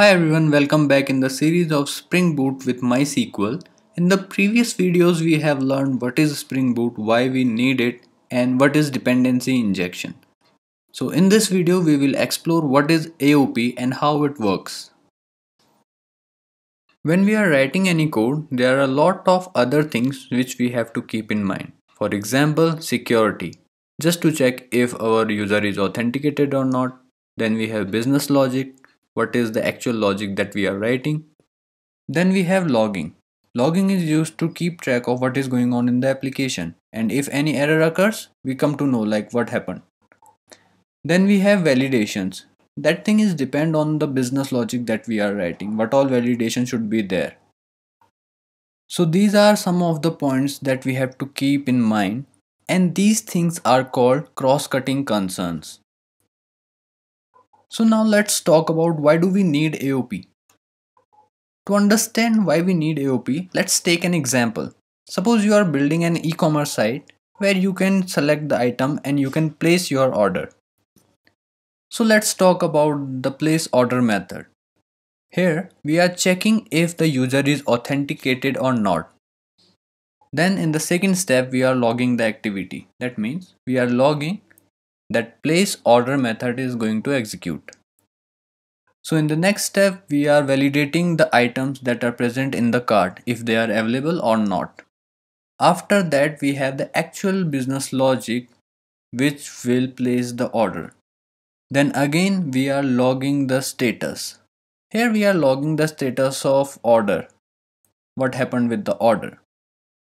Hi everyone, welcome back in the series of Spring Boot with MySQL. In the previous videos we have learned what is Spring Boot, why we need it and what is dependency injection. So in this video we will explore what is AOP and how it works. When we are writing any code, there are a lot of other things which we have to keep in mind. For example, security. Just to check if our user is authenticated or not. Then we have business logic what is the actual logic that we are writing. Then we have logging. Logging is used to keep track of what is going on in the application and if any error occurs, we come to know like what happened. Then we have validations. That thing is depend on the business logic that we are writing, what all validation should be there. So these are some of the points that we have to keep in mind and these things are called cross-cutting concerns. So now let's talk about why do we need AOP. To understand why we need AOP, let's take an example. Suppose you are building an e-commerce site where you can select the item and you can place your order. So let's talk about the place order method. Here we are checking if the user is authenticated or not. Then in the second step we are logging the activity. That means we are logging that place order method is going to execute. So in the next step, we are validating the items that are present in the cart if they are available or not. After that, we have the actual business logic which will place the order. Then again, we are logging the status. Here we are logging the status of order. What happened with the order.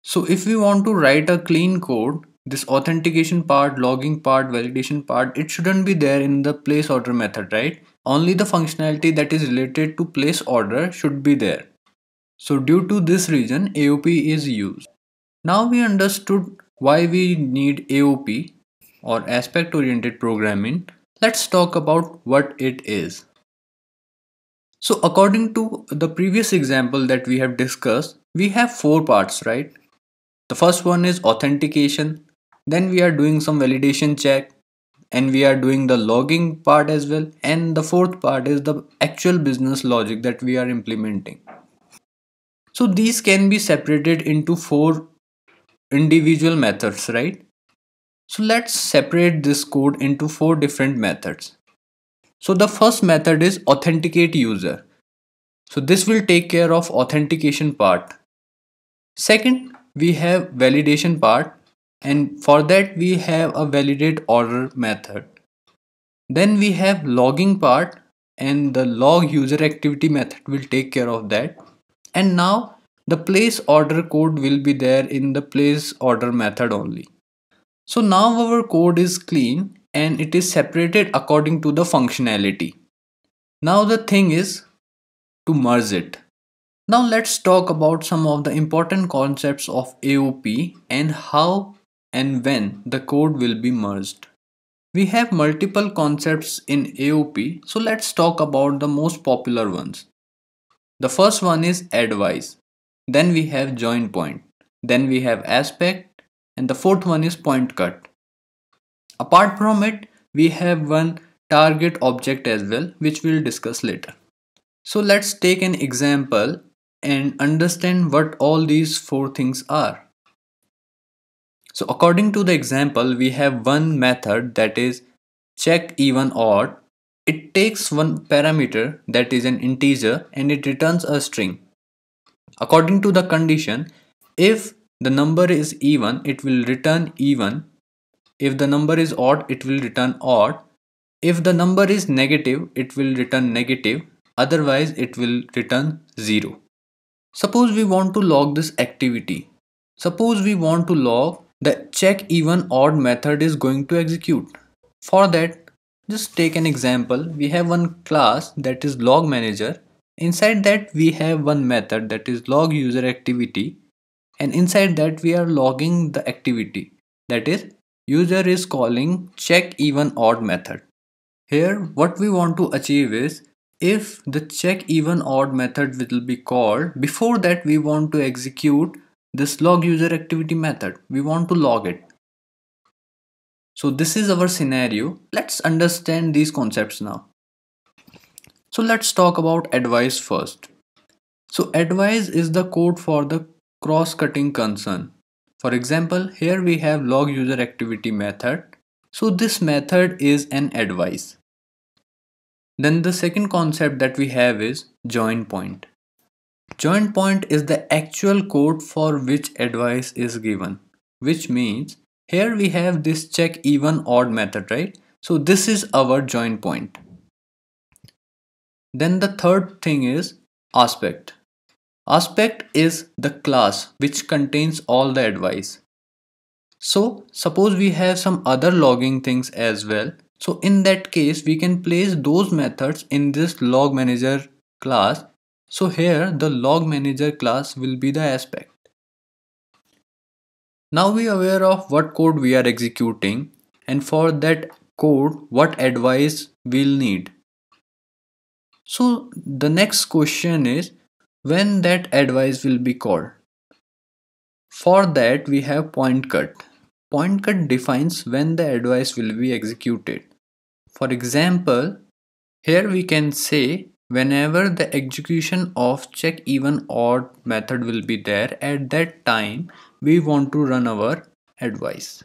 So if we want to write a clean code, this authentication part, logging part, validation part, it shouldn't be there in the place order method, right? Only the functionality that is related to place order should be there. So due to this reason, AOP is used. Now we understood why we need AOP or aspect oriented programming. Let's talk about what it is. So according to the previous example that we have discussed, we have four parts, right? The first one is authentication, then we are doing some validation check and we are doing the logging part as well. And the fourth part is the actual business logic that we are implementing. So these can be separated into four individual methods right? So let's separate this code into four different methods. So the first method is authenticate user. So this will take care of authentication part. Second we have validation part and for that we have a validate order method. Then we have logging part and the log user activity method will take care of that. And now the place order code will be there in the place order method only. So now our code is clean and it is separated according to the functionality. Now the thing is to merge it. Now let's talk about some of the important concepts of AOP and how and when the code will be merged. We have multiple concepts in AOP, so let's talk about the most popular ones. The first one is advice, then we have join point, then we have aspect, and the fourth one is point cut. Apart from it, we have one target object as well, which we'll discuss later. So let's take an example and understand what all these four things are. So according to the example, we have one method that is check even odd. It takes one parameter that is an integer and it returns a string. According to the condition, if the number is even, it will return even. If the number is odd, it will return odd. If the number is negative, it will return negative. Otherwise, it will return 0. Suppose we want to log this activity. Suppose we want to log the check even odd method is going to execute. For that, just take an example. We have one class that is log manager. Inside that we have one method that is log user activity and inside that we are logging the activity that is user is calling check even odd method. Here what we want to achieve is if the check even odd method will be called before that we want to execute this log user activity method we want to log it so this is our scenario let's understand these concepts now So let's talk about advice first. So advice is the code for the cross-cutting concern. For example, here we have log user activity method. So this method is an advice. Then the second concept that we have is join point. Join point is the actual code for which advice is given, which means here we have this check even odd method, right? So this is our join point. Then the third thing is aspect. Aspect is the class which contains all the advice. So suppose we have some other logging things as well. So in that case, we can place those methods in this log manager class. So here the log manager class will be the aspect. Now we are aware of what code we are executing and for that code what advice we'll need. So the next question is when that advice will be called. For that we have point cut. Point cut defines when the advice will be executed. For example, here we can say whenever the execution of check even odd method will be there at that time we want to run our advice.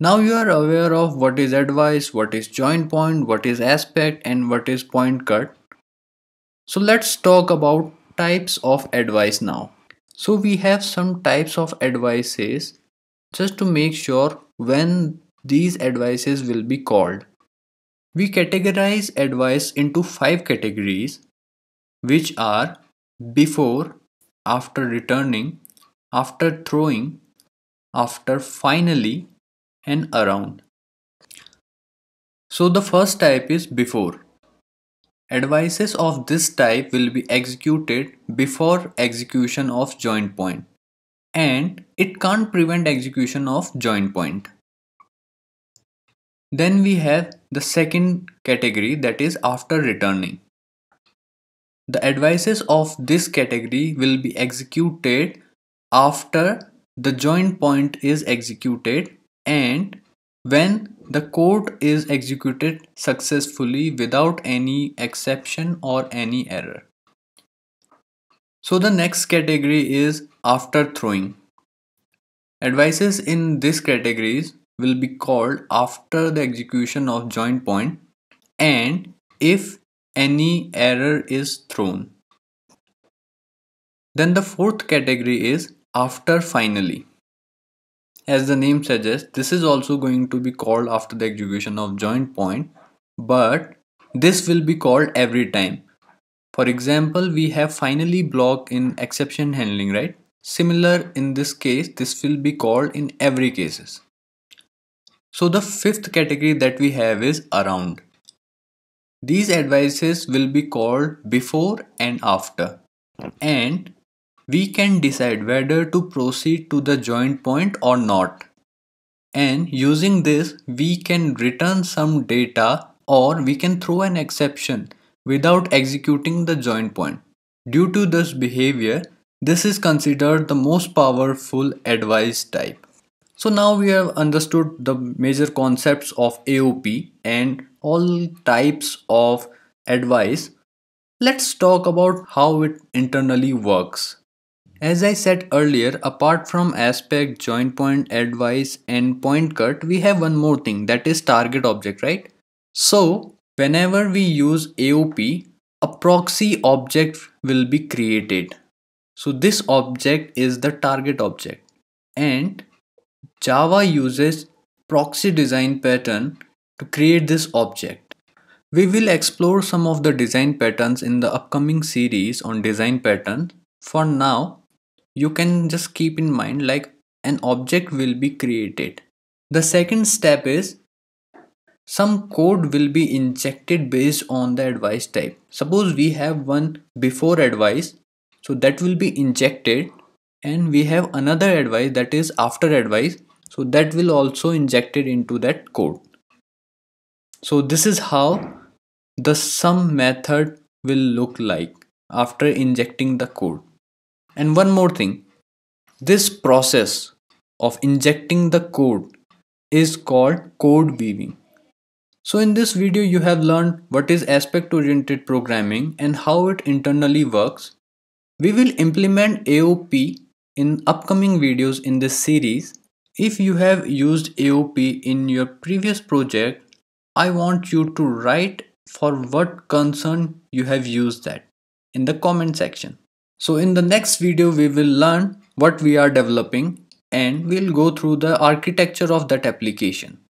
Now you are aware of what is advice, what is join point, what is aspect and what is point cut. So let's talk about types of advice now. So we have some types of advices just to make sure when these advices will be called. We categorize advice into five categories which are before, after returning, after throwing, after finally, and around. So the first type is before. Advices of this type will be executed before execution of join point and it can't prevent execution of join point. Then we have the second category that is after returning. The advices of this category will be executed after the join point is executed and when the code is executed successfully without any exception or any error. So the next category is after throwing. Advices in this categories will be called after the execution of join point and if any error is thrown. Then the fourth category is after finally. As the name suggests, this is also going to be called after the execution of join point, but this will be called every time. For example, we have finally block in exception handling, right? Similar in this case, this will be called in every cases. So the fifth category that we have is around. These advices will be called before and after and we can decide whether to proceed to the join point or not. And using this, we can return some data or we can throw an exception without executing the join point. Due to this behavior, this is considered the most powerful advice type. So now we have understood the major concepts of AOP and all types of advice. Let's talk about how it internally works. As I said earlier, apart from aspect, join point, advice and point cut, we have one more thing that is target object, right? So whenever we use AOP, a proxy object will be created. So this object is the target object and Java uses proxy design pattern to create this object. We will explore some of the design patterns in the upcoming series on design pattern. For now, you can just keep in mind like an object will be created. The second step is some code will be injected based on the advice type. Suppose we have one before advice, so that will be injected and we have another advice that is after advice, so that will also injected into that code. So this is how the sum method will look like after injecting the code. And one more thing, this process of injecting the code is called code weaving. So in this video you have learned what is aspect oriented programming and how it internally works. We will implement AOP in upcoming videos in this series. If you have used AOP in your previous project, I want you to write for what concern you have used that in the comment section. So in the next video we will learn what we are developing and we'll go through the architecture of that application.